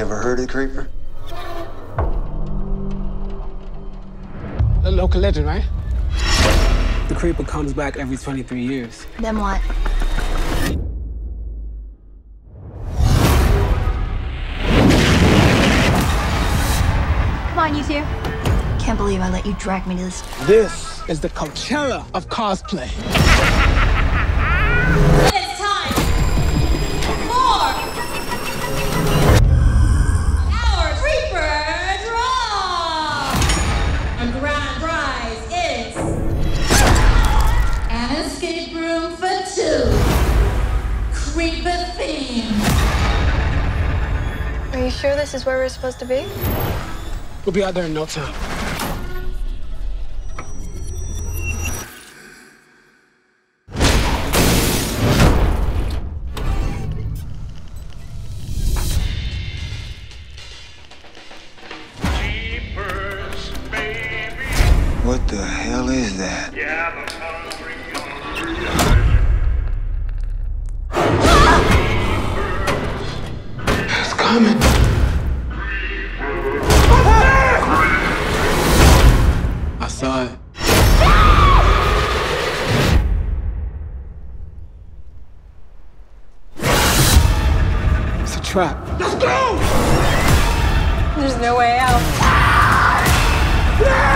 ever heard of the creeper? A local legend, right? The creeper comes back every 23 years. Then what? Come on, you two. Can't believe I let you drag me to this. This is the Coachella of cosplay. Our grand prize is an escape room for two. Creeper theme. Are you sure this is where we're supposed to be? We'll be out there in no time. What the hell is that? Yeah, I'm hungry, hungry. It's coming. I saw it. It's a trap. Let's go! There's no way out. Yeah!